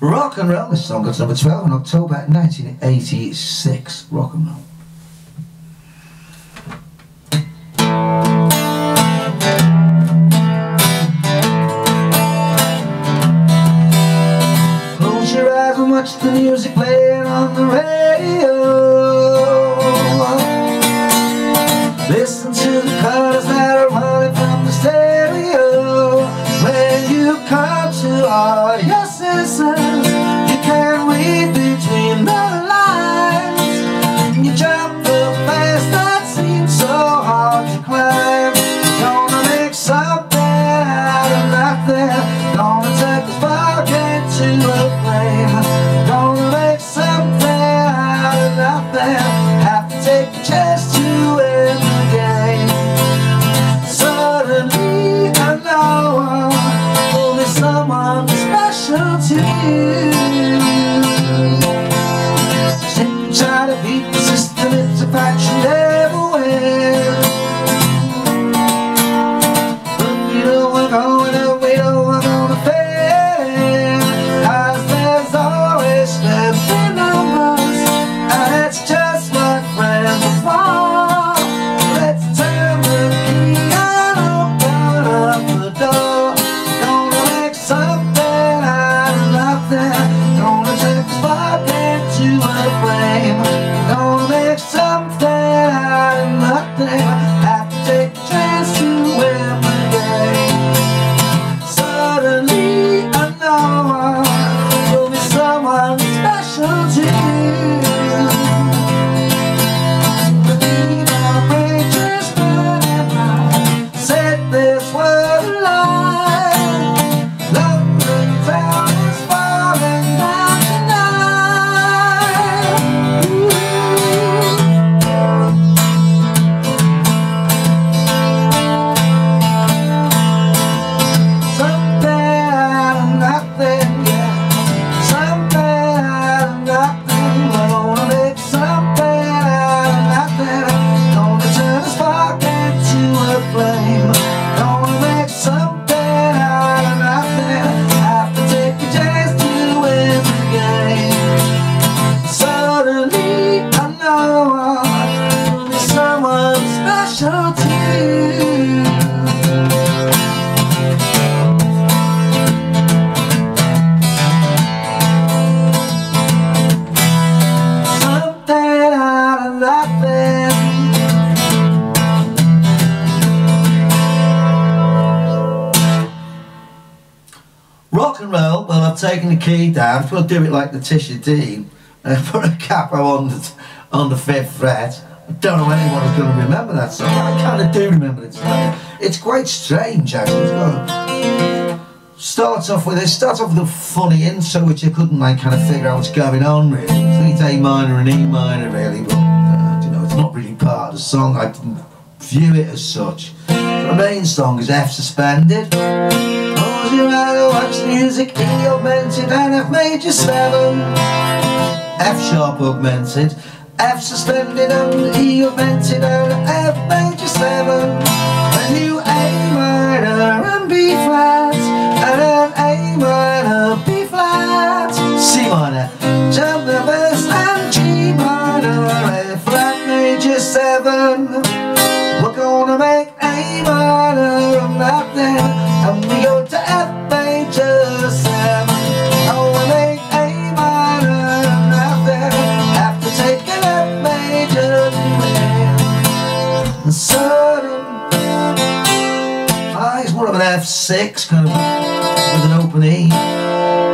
Rock and roll, this song got number 12 in October 1986. Rock and roll. Something. Gonna take a spark into a flame. Taken the key down, we'll do it like Letitia Dean, and put a capo on the, on the fifth fret. I don't know anyone who's going to remember that song. I kind of do remember it. It's quite strange actually. Starts off with it starts off with a funny intro which I couldn't like kind of figure out what's going on really. It's A minor and E minor really, but uh, you know it's not really part of the song. I didn't view it as such. The main song is F suspended. Close your watch the music E augmented and F major seven. F sharp augmented. F suspended and E augmented and F major seven. A new A minor and B flat and an A minor B flat. C minor. Jump the bass and G minor F flat major seven. We're gonna make A minor and nothing and we F6 kind of with an open E.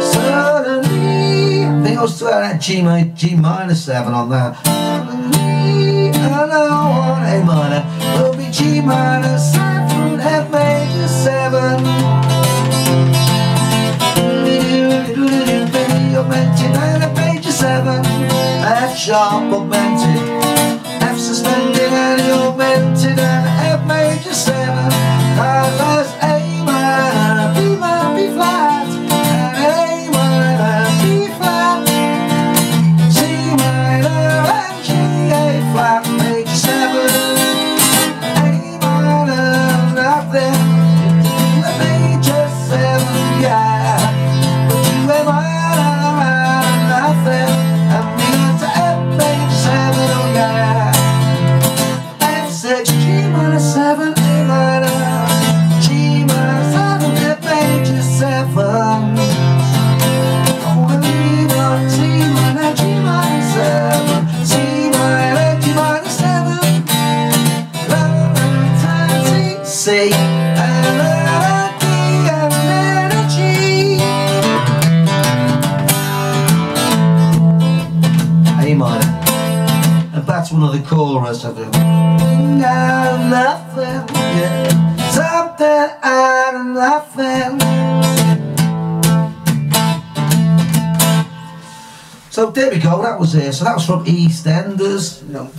Suddenly, I think I was at G, mi- G minor seven on that. Suddenly, I know on A minor will be G minor seven, F major one of the chorus of it. Nothing, yeah. Something out of nothing. So there we go, that was it. So that was from EastEnders. You know,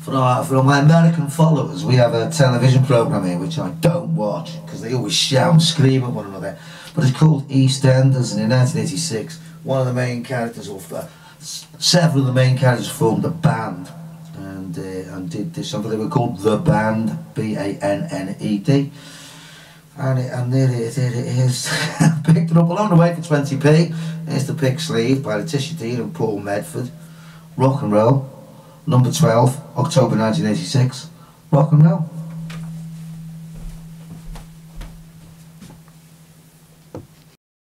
for, our, for my American followers, we have a television program here which I don't watch because they always shout and scream at one another. But it's called EastEnders, and in 1986, one of the main characters, or uh, several of the main characters, formed a band and did this something they were called the Banned, B A N N E D. And, it, and there, it, there it is. Picked it up along the way for 20p. Here's the Pick Sleeve by Letitia Dean and Paul Medford. Rock and roll. Number 12, October 1986. Rock and roll.